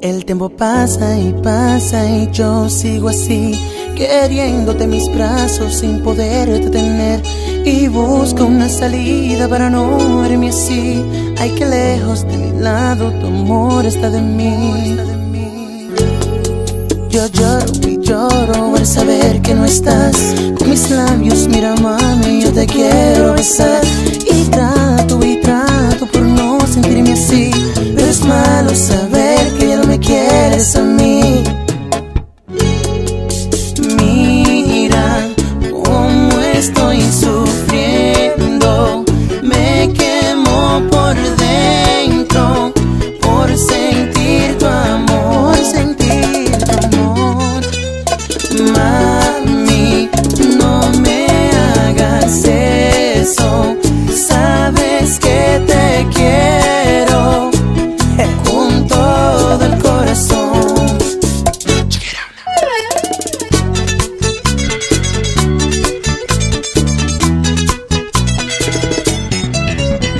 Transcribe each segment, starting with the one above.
El tiempo pasa y pasa y yo sigo así, queriéndote mis brazos sin poder detener. Y busco una salida para no verme así. Ay, que lejos de mi lado tu amor está de mí. Yo lloro y lloro al saber que no estás. Con mis labios, mira mami, yo te quiero besar. Y trato y trato por no sentirme así. Pero es malo saber quieres a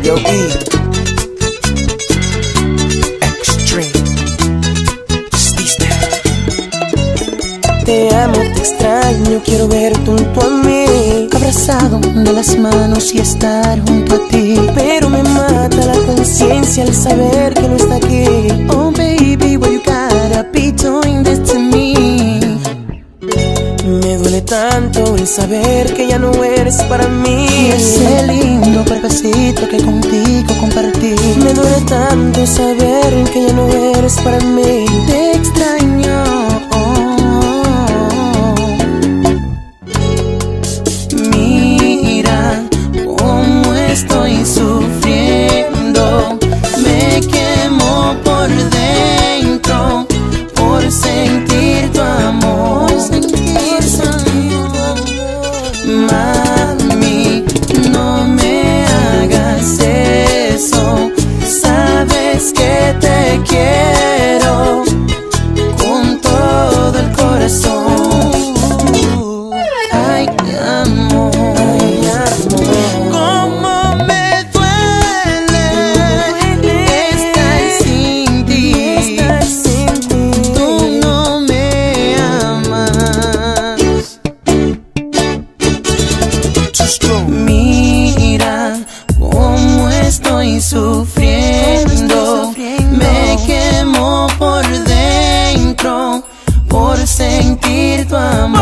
E Extreme. Te amo, te extraño, quiero ver junto a mí. Abrazado de las manos y estar junto a ti. Pero me mata la conciencia al saber que no está aquí. Oh baby, why you gotta be doing this to me Me duele tanto el saber que ya no eres para mí para mí. Te extraño. Mira cómo estoy sufriendo. Me quemo por dentro por sentir tu amor. Por sentir tu amor. Mami, no me hagas eso. Sabes que te estoy sufriendo. Me quemo por dentro por sentir tu amor.